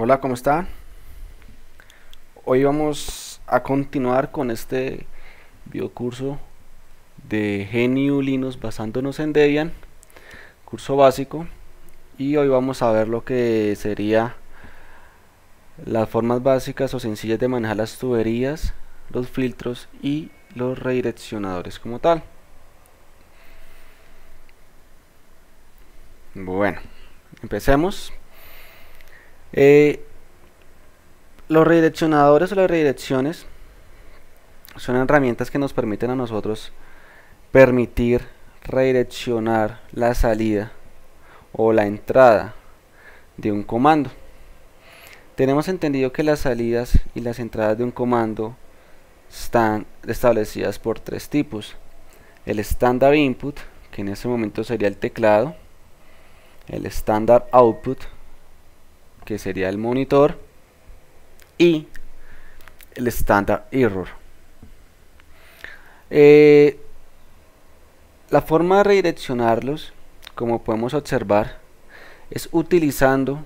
Hola, ¿cómo están? Hoy vamos a continuar con este biocurso de GNU Linux basándonos en Debian, curso básico, y hoy vamos a ver lo que sería las formas básicas o sencillas de manejar las tuberías, los filtros y los redireccionadores como tal. Bueno, empecemos. Eh, los redireccionadores o las redirecciones son herramientas que nos permiten a nosotros permitir redireccionar la salida o la entrada de un comando. Tenemos entendido que las salidas y las entradas de un comando están establecidas por tres tipos. El standard input, que en ese momento sería el teclado, el standard output, que sería el monitor, y el standard error. Eh, la forma de redireccionarlos, como podemos observar, es utilizando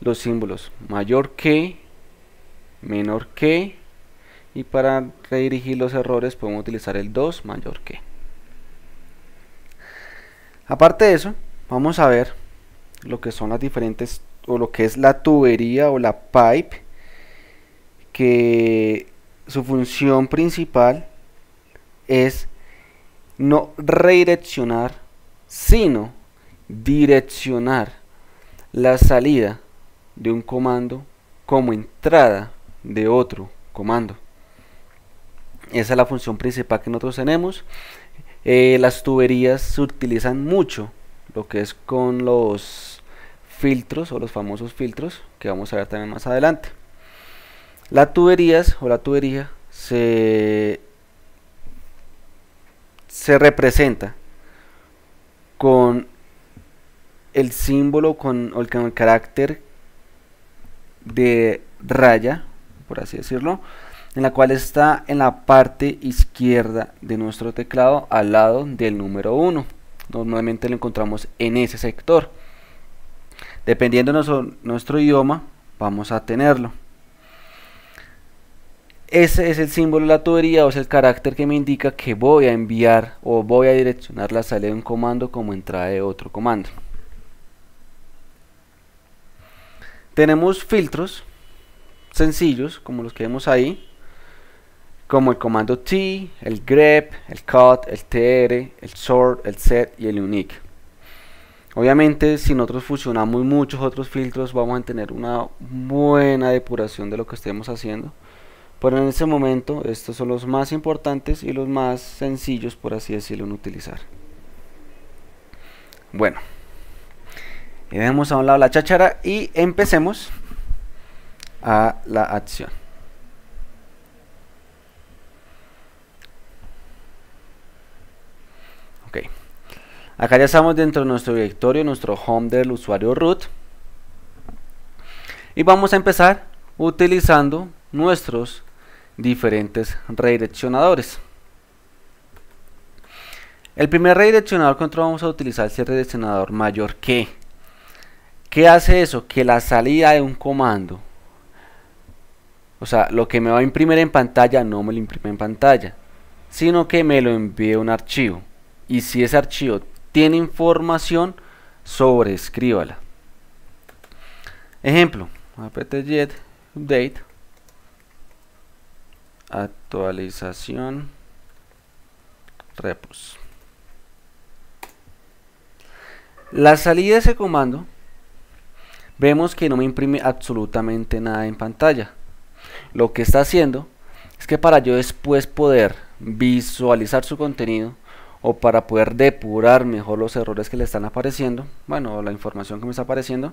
los símbolos mayor que, menor que, y para redirigir los errores podemos utilizar el 2 mayor que. Aparte de eso, vamos a ver lo que son las diferentes, o lo que es la tubería o la pipe, que su función principal es no redireccionar, sino direccionar la salida de un comando como entrada de otro comando. Esa es la función principal que nosotros tenemos. Eh, las tuberías se utilizan mucho, lo que es con los filtros o los famosos filtros, que vamos a ver también más adelante. Las tuberías o la tubería se, se representa con el símbolo con, o el carácter de raya, por así decirlo, en la cual está en la parte izquierda de nuestro teclado al lado del número 1. Normalmente lo encontramos en ese sector. Dependiendo de nuestro, nuestro idioma, vamos a tenerlo. Ese es el símbolo de la tubería o es el carácter que me indica que voy a enviar o voy a direccionar la salida de un comando como entrada de otro comando. Tenemos filtros sencillos como los que vemos ahí, como el comando T, el grep, el cut, el tr, el sort, el set y el unique. Obviamente si nosotros fusionamos muchos otros filtros vamos a tener una buena depuración de lo que estemos haciendo. Pero en este momento estos son los más importantes y los más sencillos por así decirlo en utilizar. Bueno. Y dejemos a un lado la cháchara y empecemos a la acción. Ok. Acá ya estamos dentro de nuestro directorio, nuestro home del usuario root. Y vamos a empezar utilizando nuestros diferentes redireccionadores. El primer redireccionador que nosotros vamos a utilizar es el redireccionador mayor que. ¿Qué hace eso? Que la salida de un comando, o sea, lo que me va a imprimir en pantalla no me lo imprime en pantalla, sino que me lo envíe un archivo. Y si ese archivo tiene información, sobreescríbala. Ejemplo, apt-get update actualización repos. La salida de ese comando vemos que no me imprime absolutamente nada en pantalla. Lo que está haciendo es que para yo después poder visualizar su contenido o para poder depurar mejor los errores que le están apareciendo, bueno, la información que me está apareciendo,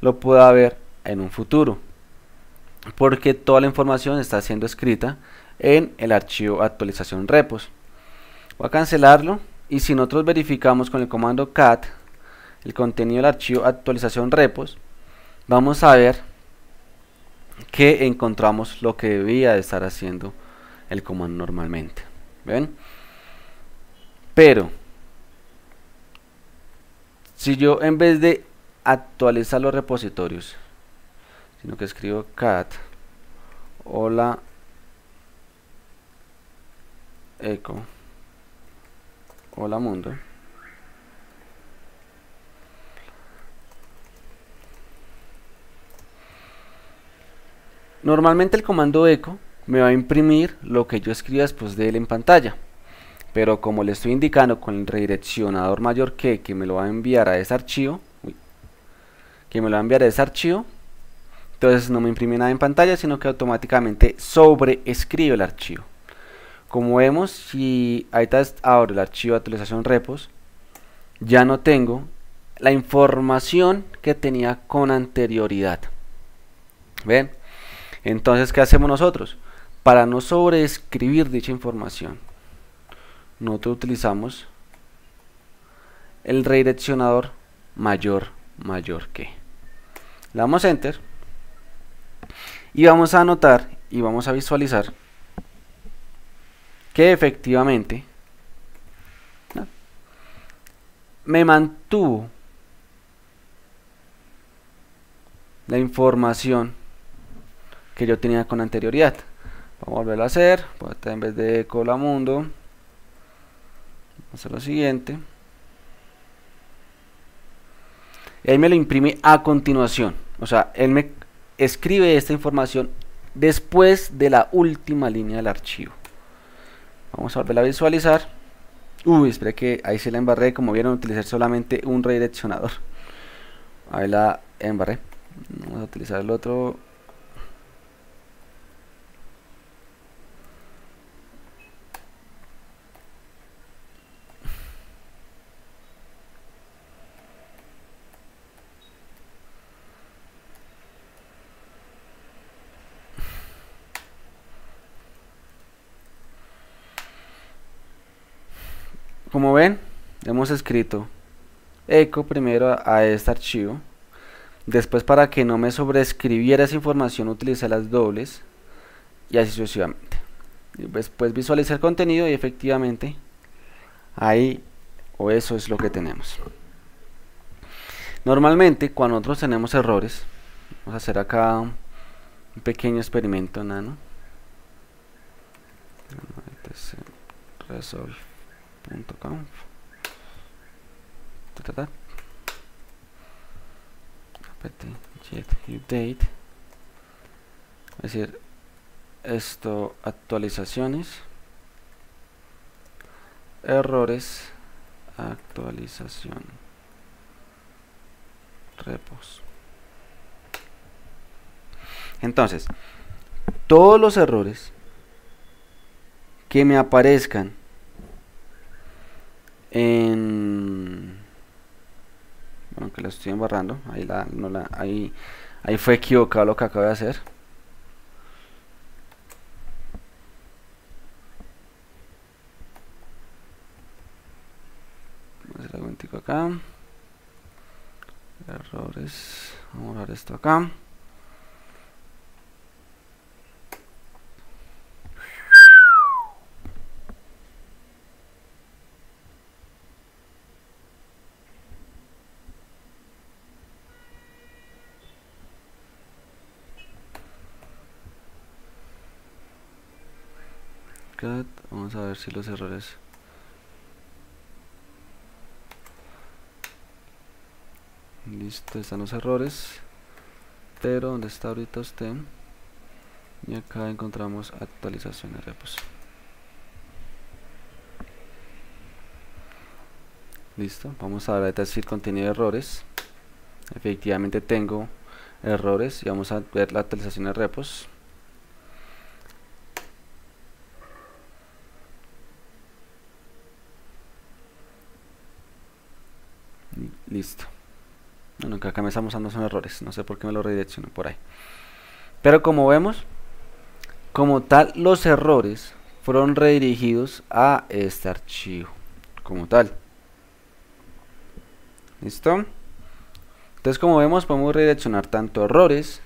lo pueda ver en un futuro. Porque toda la información está siendo escrita en el archivo actualización repos. Voy a cancelarlo y si nosotros verificamos con el comando cat el contenido del archivo actualización repos, vamos a ver que encontramos lo que debía de estar haciendo el comando normalmente. ¿Ven? Pero, si yo en vez de actualizar los repositorios, sino que escribo cat hola eco hola mundo normalmente el comando eco me va a imprimir lo que yo escriba después de él en pantalla pero como le estoy indicando con el redireccionador mayor que que me lo va a enviar a ese archivo que me lo va a enviar a ese archivo entonces no me imprime nada en pantalla sino que automáticamente sobreescribe el archivo. Como vemos si ahorita ahora el archivo de actualización repos ya no tengo la información que tenía con anterioridad. Ven entonces qué hacemos nosotros para no sobreescribir dicha información nosotros utilizamos el redireccionador mayor mayor que. Le damos enter y vamos a anotar y vamos a visualizar que efectivamente me mantuvo la información que yo tenía con anterioridad. Vamos a volverlo a hacer en vez de cola mundo vamos a lo siguiente. Y ahí me lo imprime a continuación. O sea él me escribe esta información después de la última línea del archivo. Vamos a volver a visualizar. Uy espera que ahí se la embarré. Como vieron utilizar solamente un redireccionador. Ahí la embarré. Vamos a utilizar el otro como ven hemos escrito eco primero a, este archivo. Después para que no me sobreescribiera esa información utilicé las dobles y así sucesivamente. Después visualicé el contenido y efectivamente ahí o eso es lo que tenemos. Normalmente cuando nosotros tenemos errores vamos a hacer acá un pequeño experimento nano. Resolve .conf update. Es decir esto actualizaciones. Errores actualización. Repos. Entonces todos los errores que me aparezcan en bueno que lo estoy embarrando ahí la, no la ahí ahí fue equivocado lo que acabo de hacer. Vamos a hacer algo acá. Errores vamos a borrar esto acá vamos a ver si los errores. Listo están los errores. Pero donde está ahorita usted y acá encontramos actualizaciones repos. Listo vamos a ver decir contenido de errores. Efectivamente tengo errores. Y vamos a ver la actualización de repos Listo. Bueno, acá me estamos usando son errores. No sé por qué me lo redirecciono por ahí. Pero como vemos, como tal, los errores fueron redirigidos a este archivo. Como tal. ¿Listo? Entonces, como vemos, podemos redireccionar tanto errores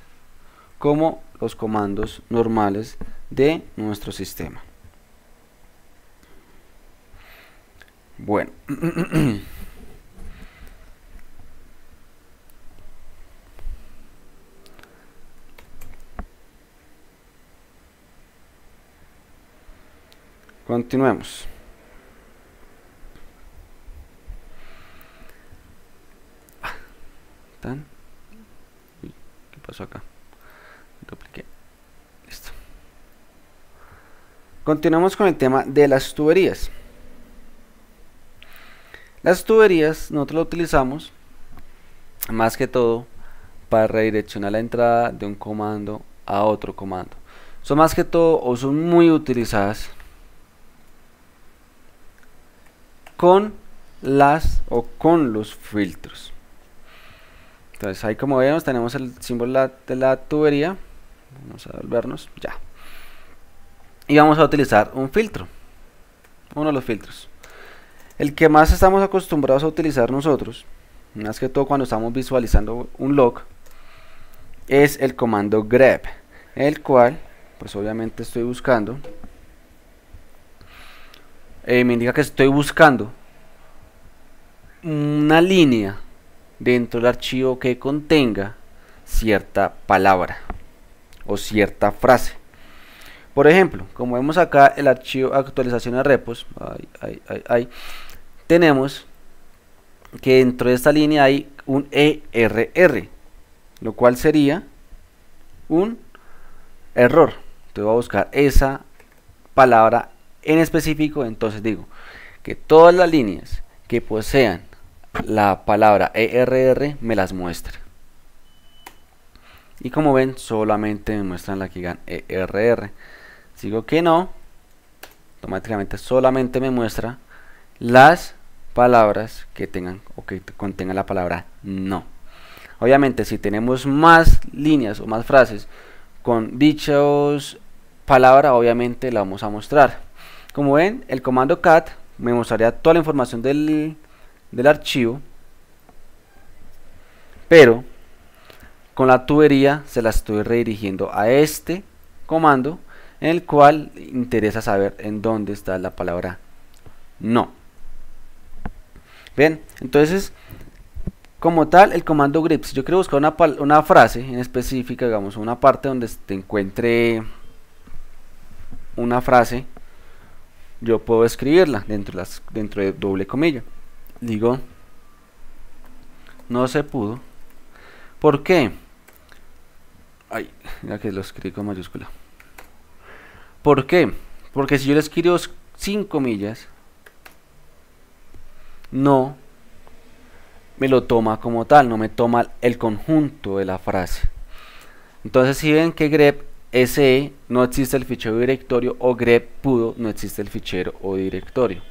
como los comandos normales de nuestro sistema. Bueno. Continuemos. Ah, ¿Qué pasó acá? Dupliqué. Listo. Continuamos con el tema de las tuberías. Las tuberías nosotros lo utilizamos más que todo para redireccionar la entrada de un comando a otro comando. Son más que todo o son muy utilizadas con las o con los filtros. Entonces ahí como vemos tenemos el símbolo de la tubería. Vamos a volvernos ya. Y vamos a utilizar un filtro. Uno de los filtros. El que más estamos acostumbrados a utilizar nosotros, más que todo cuando estamos visualizando un log, es el comando grep, el cual, pues obviamente estoy buscando, eh, me indica que estoy buscando una línea dentro del archivo que contenga cierta palabra o cierta frase. Por ejemplo, como vemos acá el archivo actualización de repos, tenemos que dentro de esta línea hay un ERR, lo cual sería un error. Entonces voy a buscar esa palabra en específico, entonces digo que todas las líneas que posean la palabra ERR me las muestra. Y como ven, solamente me muestran la que digan ERR. Sigo que no, automáticamente solamente me muestra las palabras que tengan o que contengan la palabra no. Obviamente si tenemos más líneas o más frases con dichos palabra, obviamente la vamos a mostrar. Como ven, el comando cat me mostraría toda la información del, archivo, pero con la tubería se la estoy redirigiendo a este comando en el cual interesa saber en dónde está la palabra no. Bien, entonces, como tal, el comando grep, si yo quiero buscar una, una frase en específica, digamos, una parte donde te encuentre una frase, yo puedo escribirla dentro, las, dentro de doble comilla. Digo, no se pudo. ¿Por qué? Ay, ya que lo escribí con mayúscula. ¿Por qué? Porque si yo le escribo sin comillas, no me lo toma como tal, no me toma el conjunto de la frase. Entonces si ven que grep SE no existe el fichero directorio o grep pudo no existe el fichero o directorio.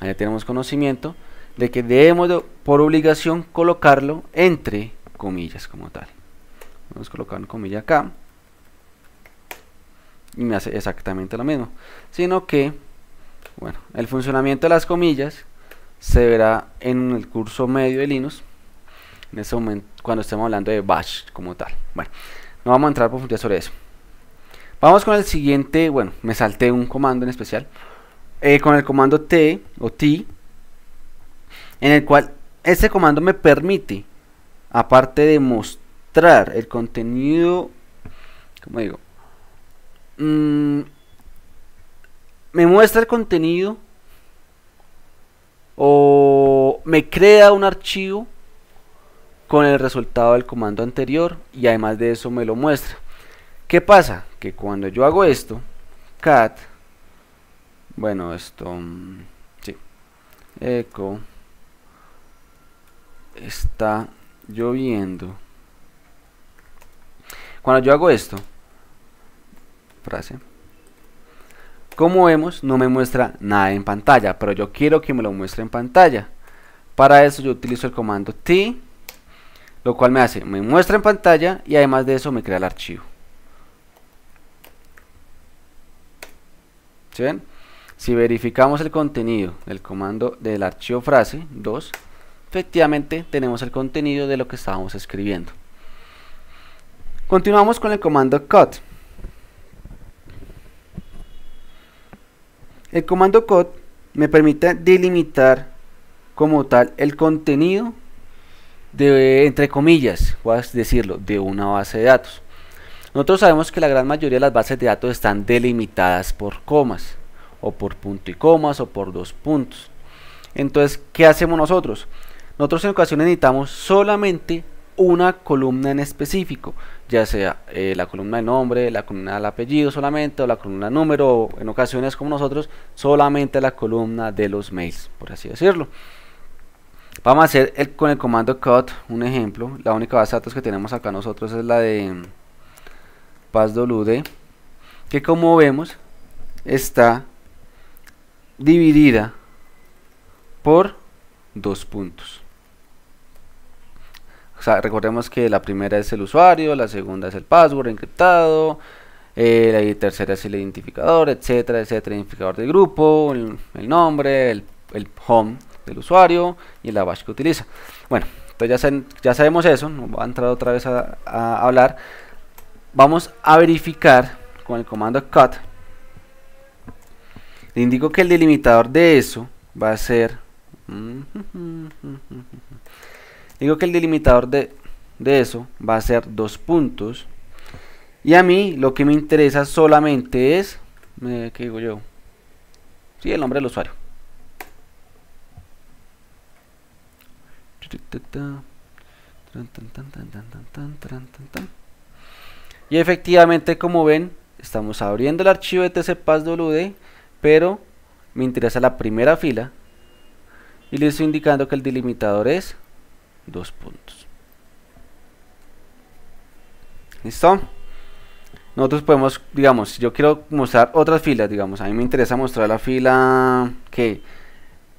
Ahí tenemos conocimiento de que debemos por obligación colocarlo entre comillas como tal. Vamos a colocar una comilla acá y me hace exactamente lo mismo. Sino que, bueno, el funcionamiento de las comillas se verá en el curso medio de Linux en ese momento cuando estemos hablando de bash como tal bueno no vamos a entrar profundidad sobre eso vamos con el siguiente bueno me salté un comando en especial eh, con el comando t o t en el cual este comando me permite aparte de mostrar el contenido como digo mm, me muestra el contenido o me crea un archivo con el resultado del comando anterior y además de eso me lo muestra. ¿Qué pasa? Que cuando yo hago esto, cat, bueno, esto, mm, sí, echo, está lloviendo. Cuando yo hago esto, frase, como vemos, no me muestra nada en pantalla, pero yo quiero que me lo muestre en pantalla. Para eso yo utilizo el comando T, lo cual me hace, me muestra en pantalla y además de eso me crea el archivo. Si verificamos el contenido del comando del archivo frase 2, efectivamente tenemos el contenido de lo que estábamos escribiendo. Continuamos con el comando cut. El comando cut me permite delimitar como tal el contenido de, entre comillas, voy a decirlo, de una base de datos. Nosotros sabemos que la gran mayoría de las bases de datos están delimitadas por comas o por punto y comas o por dos puntos. Entonces, ¿qué hacemos nosotros? Nosotros en ocasiones necesitamos solamente una columna en específico, ya sea eh, la columna de nombre, la columna del apellido solamente, o la columna número, o en ocasiones como nosotros, solamente la columna de los mails, por así decirlo. Vamos a hacer con el comando cut un ejemplo. La única base de datos que tenemos acá nosotros es la de passwd, que como vemos está dividida por dos puntos. Recordemos que la primera es el usuario, la segunda es el password encriptado, eh, la tercera es el identificador, etcétera, etcétera, identificador del grupo, el, nombre, el, home del usuario y la bash que utiliza. Bueno, entonces ya, ya sabemos eso, no voy a entrar otra vez a hablar. Vamos a verificar con el comando cut. Le indico que el delimitador de eso va a ser Digo que el delimitador de, eso va a ser dos puntos. Y a mí lo que me interesa solamente es, ¿qué digo yo? Sí, el nombre del usuario. Y efectivamente, como ven, estamos abriendo el archivo de tcpasswd, pero me interesa la primera fila. Y le estoy indicando que el delimitador es dos puntos. Listo nosotros podemos digamos yo quiero mostrar otras filas digamos a mí me interesa mostrar la fila que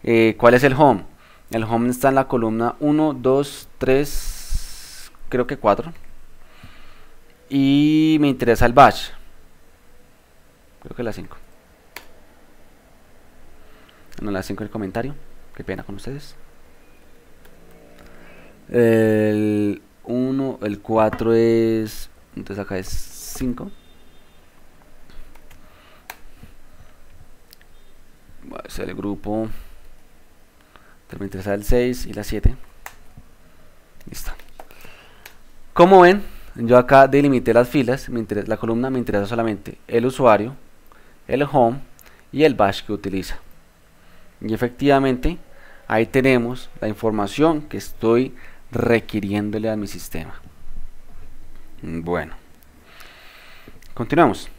eh, cuál es el home el home está en la columna 1 2 3 creo que 4 y me interesa el batch creo que la 5 no la 5 en el comentario qué pena con ustedes el 1, el 4 es... Entonces acá es 5. Va a ser el grupo. Me interesa el 6 y la 7. Listo. Como ven, yo acá delimité las filas. Me la columna me interesa solamente el usuario, el home y el bash que utiliza. Y efectivamente, ahí tenemos la información que estoy requiriéndole a mi sistema. Bueno, continuamos.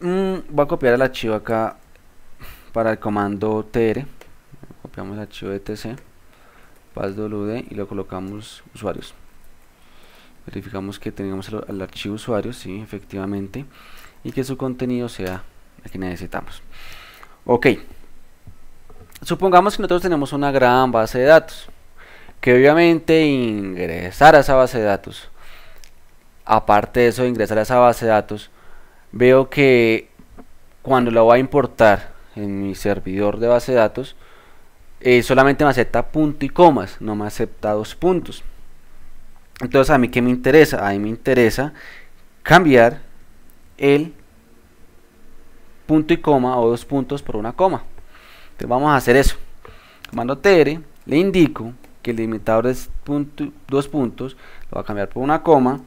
Mm, voy a copiar el archivo acá para el comando tr. Copiamos el archivo de tc, passwd y lo colocamos usuarios. Verificamos que tenemos el, archivo usuarios, sí, efectivamente, y que su contenido sea el que necesitamos. Ok. Supongamos que nosotros tenemos una gran base de datos, que obviamente ingresar a esa base de datos, aparte de eso de ingresar a esa base de datos, veo que cuando la voy a importar en mi servidor de base de datos, eh, solamente me acepta punto y comas, no me acepta dos puntos. Entonces, ¿a mí qué me interesa? A mí me interesa cambiar el punto y coma o dos puntos por una coma. Entonces vamos a hacer eso. Comando tr, le indico que el limitador es dos puntos, lo voy a cambiar por una coma.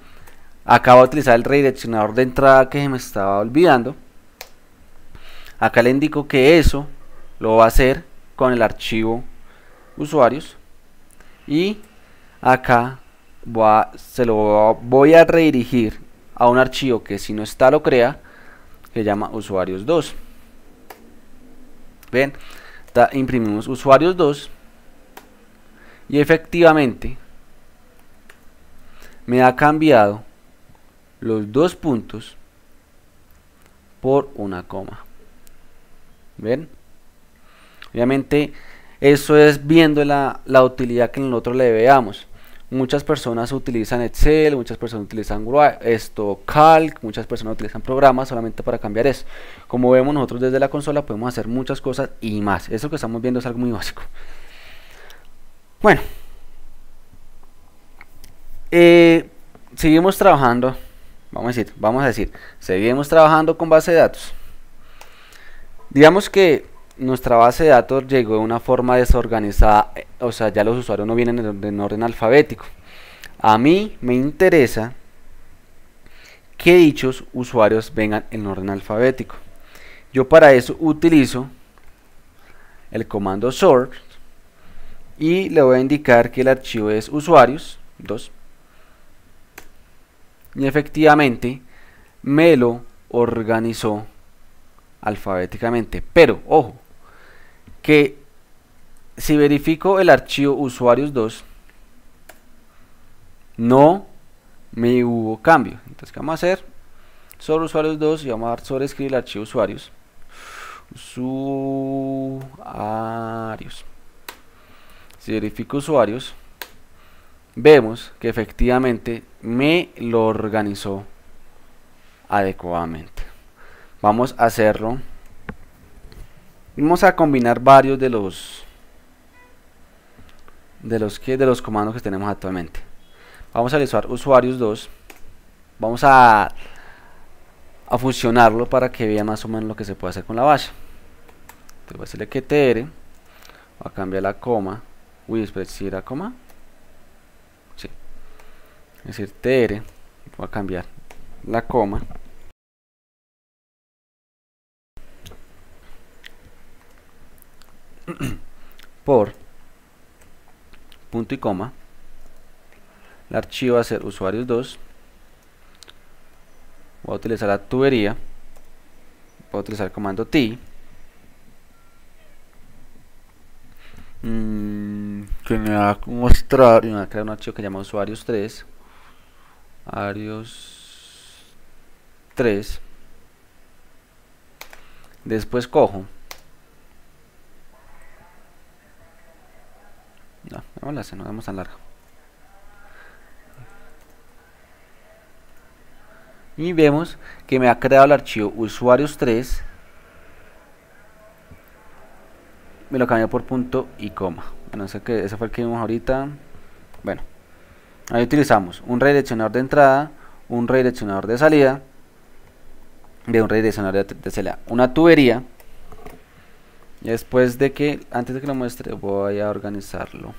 Acabo de utilizar el redireccionador de entrada que me estaba olvidando. Acá le indico que eso lo va a hacer con el archivo usuarios. Y acá se lo voy a redirigir a un archivo que si no está lo crea, que llama usuarios 2. Ven, imprimimos usuarios 2 y efectivamente me ha cambiado los dos puntos por una coma. ¿Ven? Obviamente eso es viendo la, la utilidad que nosotros le veamos. Muchas personas utilizan Excel, muchas personas utilizan esto, Calc, muchas personas utilizan programas solamente para cambiar eso. Como vemos nosotros desde la consola podemos hacer muchas cosas y más. Eso que estamos viendo es algo muy básico. Bueno, eh, seguimos trabajando, vamos a decir, vamos a decir, seguimos trabajando con base de datos. Digamos que nuestra base de datos llegó de una forma desorganizada, eh, o sea, ya los usuarios no vienen en orden alfabético. A mí me interesa que dichos usuarios vengan en orden alfabético. Yo para eso utilizo el comando sort y le voy a indicar que el archivo es usuarios 2 y efectivamente me lo organizó alfabéticamente pero ojo que si verifico el archivo usuarios 2 no me hubo cambio. Entonces ¿qué vamos a hacer? sobre usuarios 2 y vamos a dar sobre escribir el archivo usuarios. Usuarios. Si verifico usuarios vemos que efectivamente me lo organizó adecuadamente. Vamos a hacerlo vamos a combinar varios de los de los que de los comandos que tenemos actualmente. Vamos a realizar usuarios 2 vamos a a fusionarlo para que vean más o menos lo que se puede hacer con la base entonces voy a decirle que tr voy a cambiar la coma uy espera si era coma sí. Es decir tr voy a cambiar la coma por punto y coma el archivo va a ser usuarios 2 voy a utilizar la tubería voy a utilizar el comando t. Mm, que me va a mostrar y me va a crear un archivo que llama usuarios 3 usuarios 3 después cojo no, no la no vamos tan largo. Y vemos que me ha creado el archivo usuarios 3 me lo cambió por punto y coma. Bueno, sé que ese fue el que vimos ahorita. Bueno ahí utilizamos un redireccionador de entrada un redireccionador de salida de un redireccionador de, de salida. Una tubería después de que antes de que lo muestre voy a organizarlo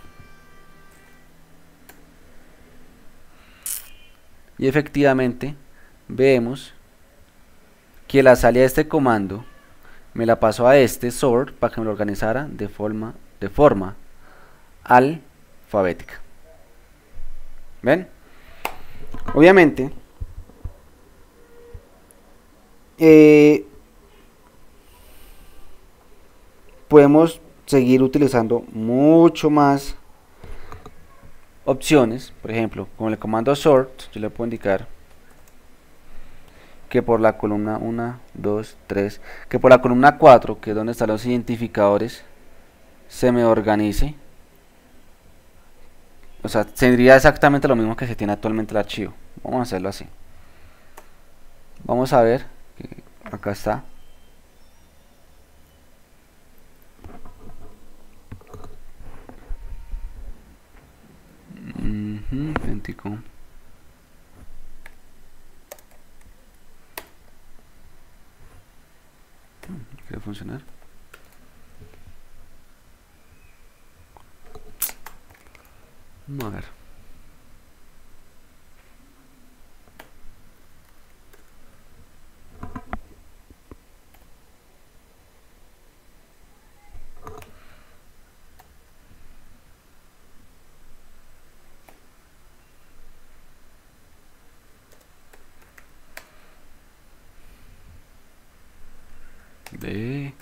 y efectivamente vemos que la salida de este comando me la pasó a este sort para que me lo organizara de forma, de forma alfabética. ¿Ven? Obviamente, eh, podemos seguir utilizando mucho más opciones. Por ejemplo, con el comando sort, yo le puedo indicar que por la columna 1, 2, 3, que por la columna 4, que es donde están los identificadores, se me organice. O sea, tendría exactamente lo mismo que se tiene actualmente el archivo. Vamos a hacerlo así. Vamos a ver, acá está. Uh quiere funcionar a ver de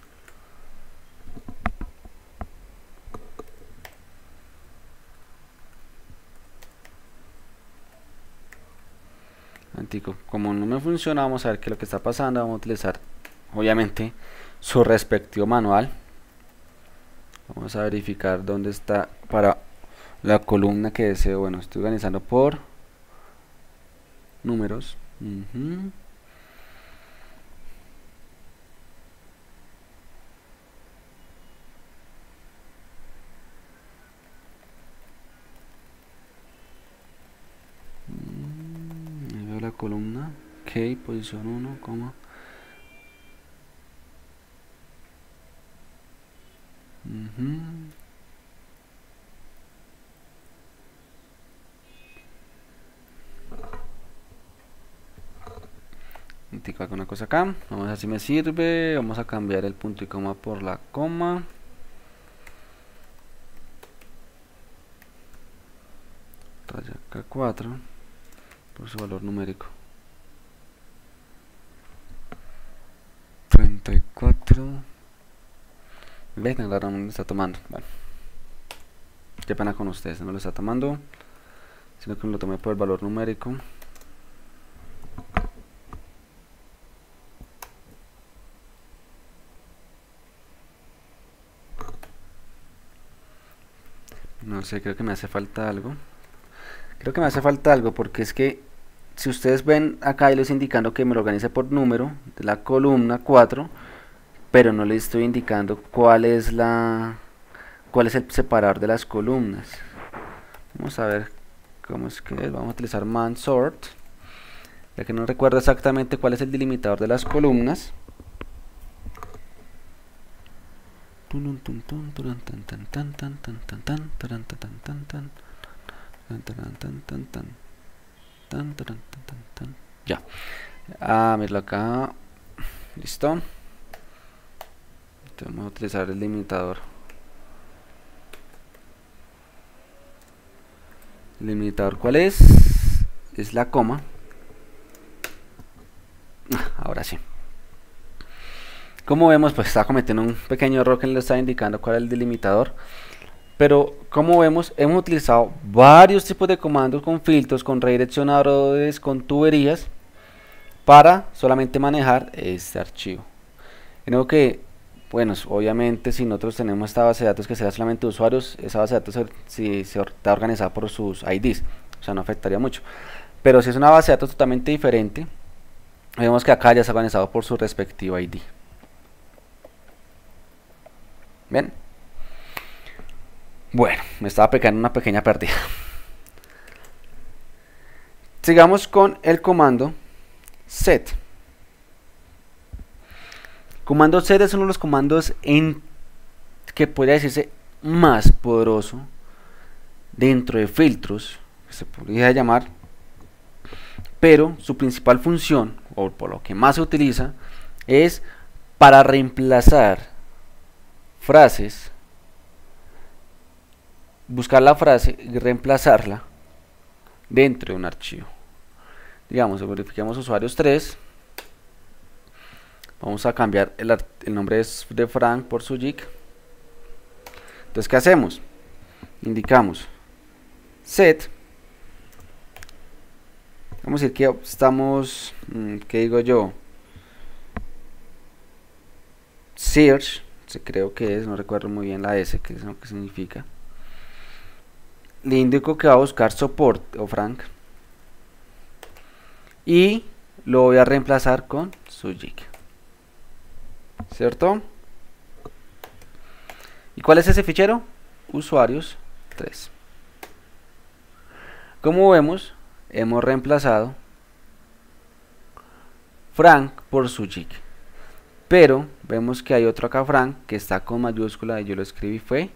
Antico. Como funciona, vamos a ver qué es lo que está pasando. Vamos a utilizar, obviamente, su respectivo manual. Vamos a verificar dónde está para la columna que deseo. Bueno, estoy organizando por números. Posición 1, coma. una cosa acá. Vamos a ver si me sirve. Vamos a cambiar el punto y coma por la coma. Raya K4 por su valor numérico 34 ven no lo está tomando. Bueno qué pena con ustedes no lo está tomando sino que lo tomé por el valor numérico. No sé, creo que me hace falta algo. Creo que me hace falta algo porque es que si ustedes ven acá y les indicando que me lo organice por número de la columna 4 pero no le estoy indicando cuál es la cuál es el separador de las columnas vamos a ver cómo es que vamos a utilizar man sort ya que no recuerdo exactamente cuál es el delimitador de las columnas ya ah mirlo acá listo vamos a utilizar el limitador. El limitador cuál es es la coma. Ah, ahora sí. Como vemos pues está cometiendo un pequeño error que le está indicando cuál es el delimitador. Pero como vemos hemos utilizado varios tipos de comandos con filtros con redireccionadores con tuberías para solamente manejar este archivo. Creo que bueno, obviamente si nosotros tenemos esta base de datos que sea solamente usuarios, esa base de datos si se está organizada por sus IDs, o sea no afectaría mucho. Pero si es una base de datos totalmente diferente, vemos que acá ya está organizado por su respectivo ID. Bien. Bueno, me estaba pegando una pequeña pérdida. Sigamos con el comando set. Comando set es uno de los comandos en que podría decirse más poderoso dentro de filtros, que se podría llamar, pero su principal función, o por lo que más se utiliza, es para reemplazar frases, buscar la frase y reemplazarla dentro de un archivo. Digamos, verificamos usuarios 3 Vamos a cambiar el, nombre de Frank por Sujik. Entonces, ¿qué hacemos? Indicamos set. Vamos a decir que estamos, mm, ¿qué digo yo? Search, creo que es, no recuerdo muy bien la S, que es lo que significa. Le indico que va a buscar support o Frank. Y lo voy a reemplazar con Sujik. ¿Cierto? ¿Y cuál es ese fichero? Usuarios 3. Como vemos, hemos reemplazado Frank por Sujik. Pero vemos que hay otro acá, Frank, que está con mayúscula y yo lo escribí fue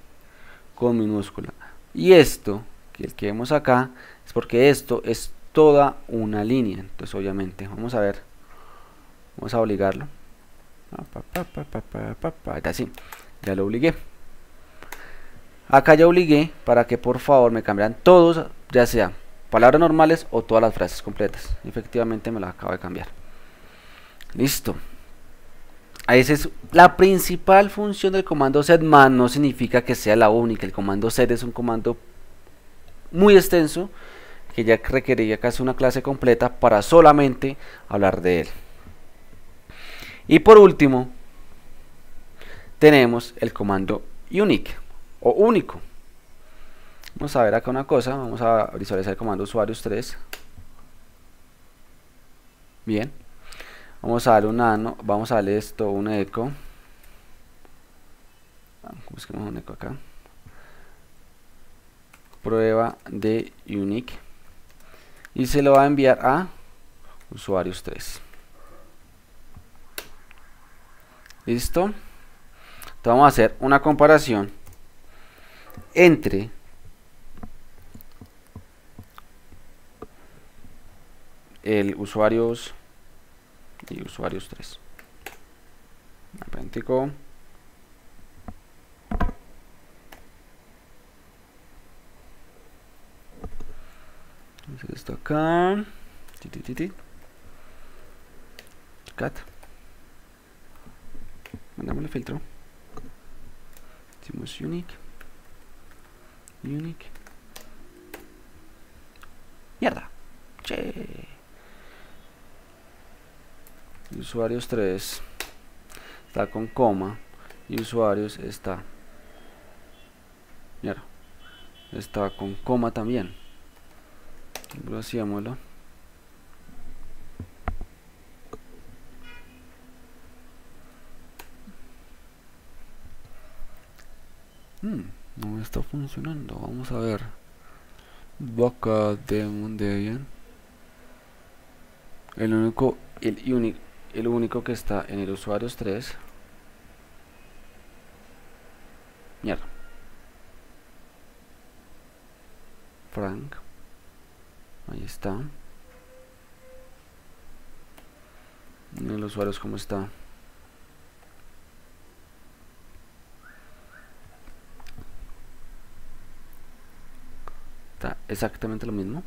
con minúscula. Y esto, que el que vemos acá, es porque esto es toda una línea. Entonces, obviamente, vamos a ver, vamos a obligarlo. Así, ya lo obligué. Acá ya obligué para que por favor me cambiaran todos, ya sea palabras normales o todas las frases completas. Efectivamente me las acabo de cambiar. Listo. Esa es la principal función del comando setman. No significa que sea la única. El comando set es un comando muy extenso que ya requeriría casi una clase completa para solamente hablar de él. Y por último, tenemos el comando unique o único. Vamos a ver acá una cosa, vamos a visualizar el comando usuarios 3. Bien. Vamos a darle un vamos a darle esto un eco. Busquemos un eco acá. Prueba de unique. Y se lo va a enviar a usuarios 3. ¿Listo? Entonces vamos a hacer una comparación entre el usuarios y usuarios 3 Apéntico. esto acá cat mandamos el filtro. Hicimos unique. Unique. Mierda. Che. Usuarios 3 está con coma. Y usuarios está. Mira está con coma también. Lo hacíamoslo hmm, no está funcionando. Vamos a ver. Vaca de un Debian el único el único el único que está en el usuarios 3 mierda. Frank. Ahí está. En el usuarios como está está exactamente lo mismo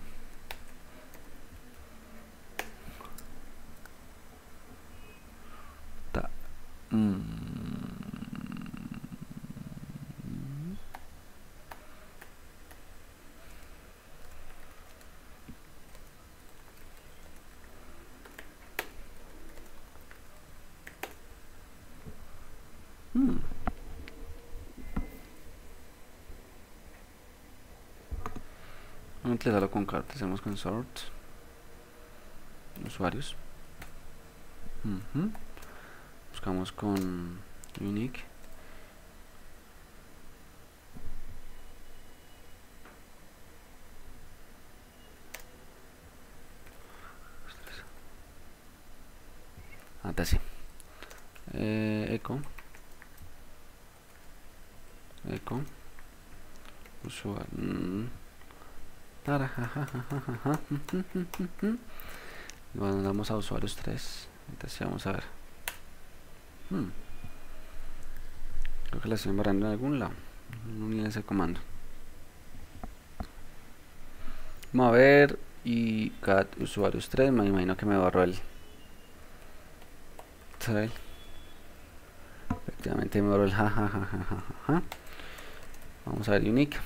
utilizarlo con cartas, hacemos con sort usuarios. Buscamos con unique. Así. Eh, eco. Eco. Usuario. Mm. Bueno, damos a usuarios 3. Entonces vamos a ver. Hmm. Creo que la estoy embarrando en algún lado. No ni ese comando. Vamos a ver. Y cat usuarios 3. Me imagino que me borró el. Efectivamente me borró el jajajajaja. Vamos a ver unique.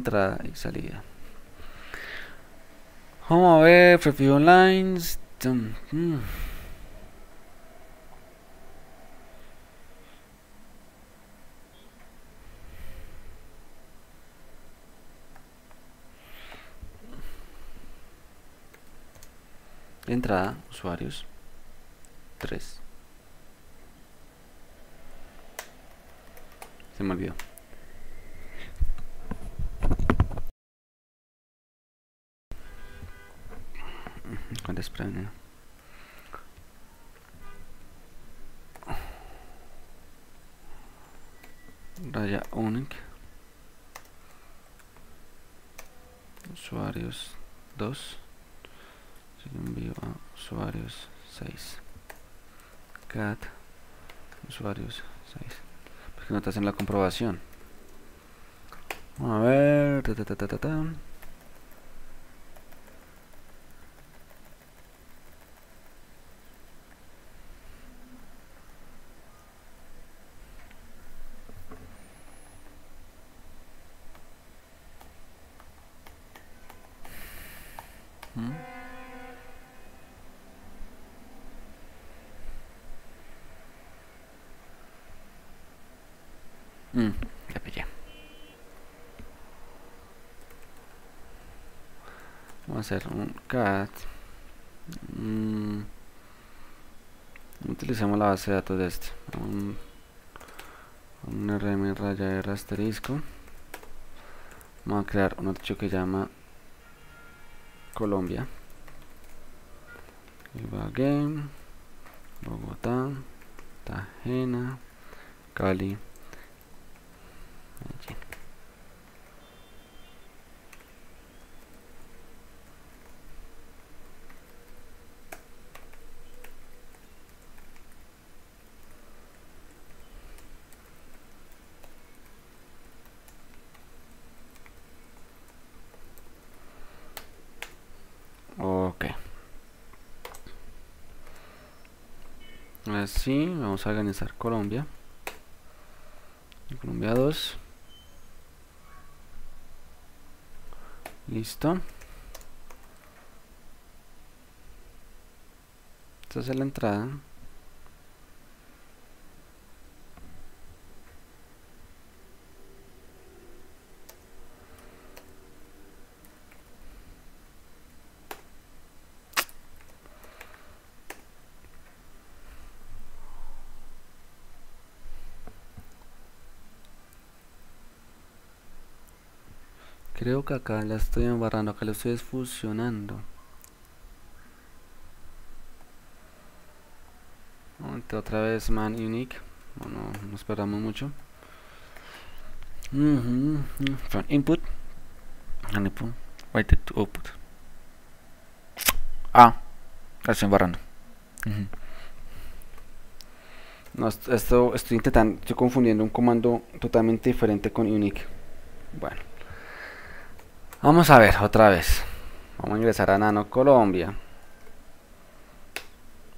Entrada y salida. Vamos a ver preview lines mm. entrada usuarios 3 se me olvidó desprende raya unique usuarios 2 envío a usuarios 6 cat usuarios 6 porque no te hacen la comprobación. A ver Mm, ya pillé. Vamos a hacer un cat. Mm, utilicemos la base de datos de este. Un, un rm raya r asterisco. Vamos a crear un archivo que llama Colombia. Game, Bogotá, Tajena, Cali. Así vamos a organizar Colombia. Colombia 2 listo. Esta es la entrada Creo que acá la estoy embarrando, acá lo estoy fusionando. otra vez man unique. Bueno, no esperamos mucho. Input input waited to output. Ah, la estoy embarrando. No, esto estoy intentando, estoy confundiendo un comando totalmente diferente con unique. Bueno. Vamos a ver otra vez. Vamos a ingresar a Nano Colombia.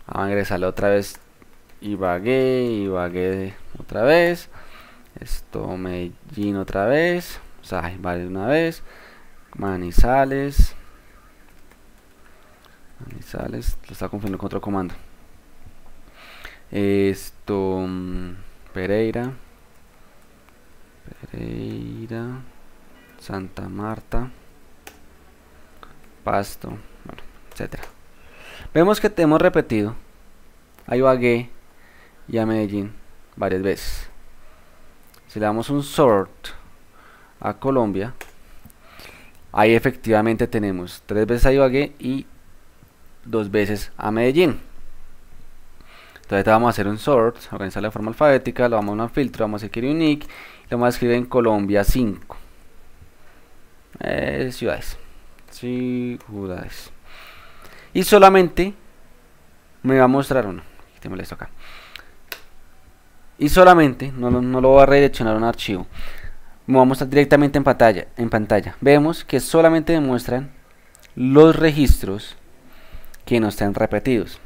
Vamos a ingresarle otra vez Ibagué, Ibagué otra vez. Esto Medellín otra vez. O sea, vale una vez. Manizales. Manizales. Lo está confundiendo con otro comando. Esto mm, Pereira. Pereira. Santa Marta, Pasto, bueno, etcétera. Vemos que te hemos repetido a Ibagué y a Medellín varias veces. Si le damos un sort a Colombia, ahí efectivamente tenemos tres veces a Ibagué y dos veces a Medellín. Entonces vamos a hacer un sort, organizar de forma alfabética, lo vamos a un filtro, vamos a escribir unique lo vamos a escribir en Colombia 5 eh, ciudades. Ciudades. Y solamente me va a mostrar uno. Esto acá. Y solamente no, no, lo va a redireccionar a un archivo. Me va a mostrar directamente en pantalla en pantalla. Vemos que solamente demuestran los registros que no estén repetidos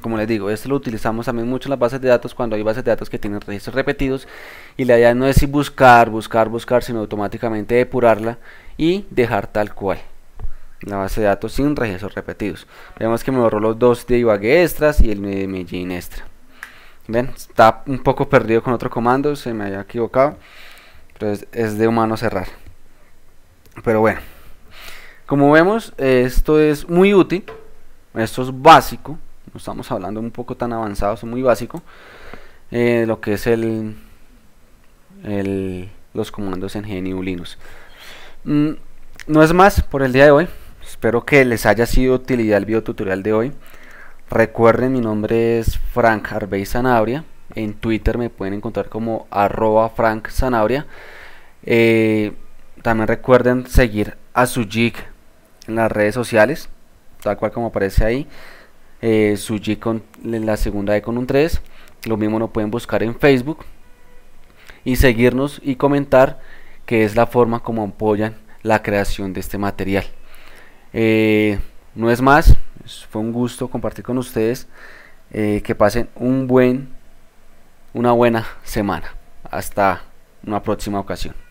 como les digo, esto lo utilizamos también mucho en las bases de datos cuando hay bases de datos que tienen registros repetidos y la idea no es buscar, buscar, buscar, sino automáticamente depurarla y dejar tal cual la base de datos sin registros repetidos. Vemos que me borró los dos de Ibagué extras y el de Medellín extra. Ven, está un poco perdido con otro comando, se me haya equivocado, pero es de humano cerrar. Pero bueno, como vemos, esto es muy útil, esto es básico estamos hablando un poco tan avanzado, es muy básico, eh, lo que es el, los comandos en GNU Linux. Mm, no es más por el día de hoy, espero que les haya sido utilidad el video tutorial de hoy. Recuerden, mi nombre es Frank Harvey Zanabria. En Twitter me pueden encontrar como arroba Frank Zanabria. Eh, también recuerden seguir a su jig en las redes sociales, tal cual como aparece ahí eh, G con la segunda E con un 3 lo mismo lo pueden buscar en Facebook. Y seguirnos y comentar que es la forma como apoyan la creación de este material. Eh, no es más fue un gusto compartir con ustedes. Eh, que pasen un buen una buena semana. Hasta una próxima ocasión